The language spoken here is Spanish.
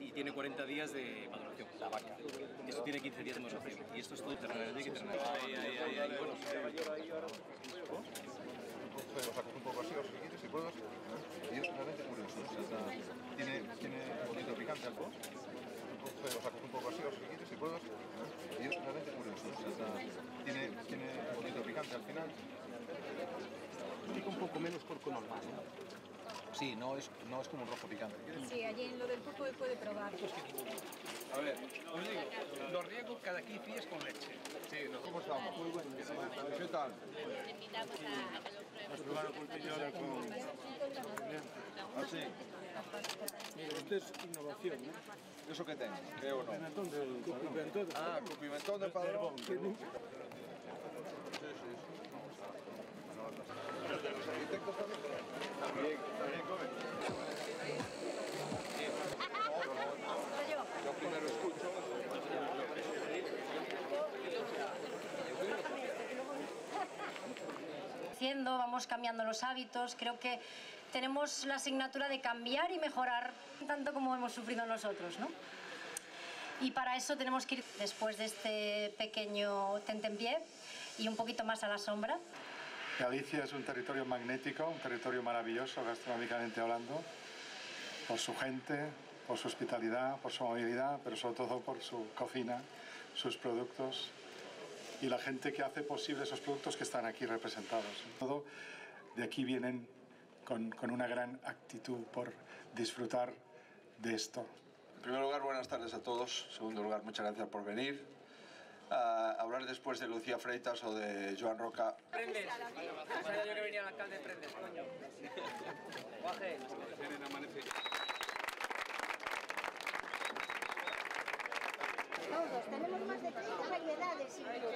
y tiene 40 días de maduración, la vaca. Esto tiene 15 días de maduración y esto es todo terrenal y terrenal. Ahí, ahí, ahí, ahí, bueno. Lo saco un poco así, os quieres, si puedo. Y es realmente curioso. tiene, tiene un poquito picante algo. Lo saco un poco así, os quieres, si. Y es realmente curioso. tiene, tiene un poquito picante al final. Pica un poco menos por normal, ¿no? Sí, no es, no es como un rojo picante. Sí, allí en lo del pulpo puede probar. A ver, os digo, riego cada 15 días con leche. Sí, no. ¿Cómo estamos? Muy bueno. ¿Qué tal? Te invitamos a, a que lo pruebes. ¿Ah, sí? Mira, esto es innovación, ¿no? ¿Eso qué tengo? ¿Qué o no? Pimentón del pimentón. Ah, con pimentón de padrón. Sí, sí. Vamos cambiando los hábitos. Creo que tenemos la asignatura de cambiar y mejorar tanto como hemos sufrido nosotros, ¿no? Y para eso tenemos que ir después de este pequeño tentempié y un poquito más a la sombra. Galicia es un territorio magnético, un territorio maravilloso gastronómicamente hablando, por su gente, por su hospitalidad, por su amabilidad, pero sobre todo por su cocina, sus productos y la gente que hace posible esos productos que están aquí representados. Todo de aquí vienen con, con una gran actitud por disfrutar de esto. En primer lugar, buenas tardes a todos. En segundo lugar, muchas gracias por venir. A hablar después de Lucía Freitas o de Joan Roca. Prendes. Sabía yo que venía el alcalde Prendes, coño. Guaje. Todos, tenemos más de 30 variedades incluso.